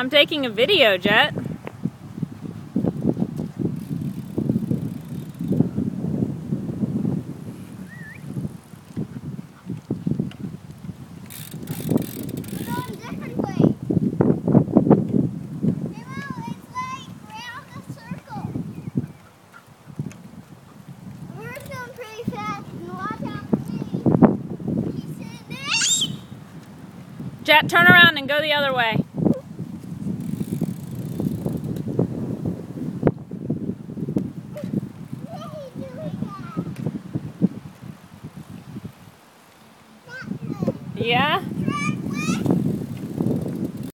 I'm taking a video, Jet. Jet, turn around and go the other way. Yeah?